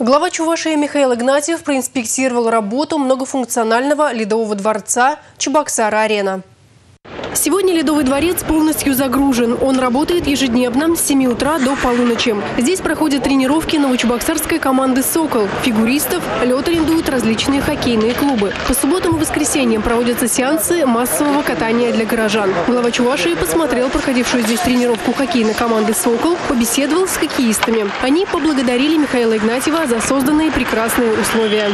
Глава Чувашии Михаил Игнатьев проинспектировал работу многофункционального ледового дворца Чебоксара-Арена. Сегодня Ледовый дворец полностью загружен. Он работает ежедневно с 7 утра до полуночи. Здесь проходят тренировки новочебоксарской команды «Сокол». Фигуристов лед арендуют различные хоккейные клубы. По субботам и воскресеньям проводятся сеансы массового катания для горожан. Глава Чувашии посмотрел проходившую здесь тренировку хоккейной команды «Сокол», побеседовал с хоккеистами. Они поблагодарили Михаила Игнатьева за созданные прекрасные условия.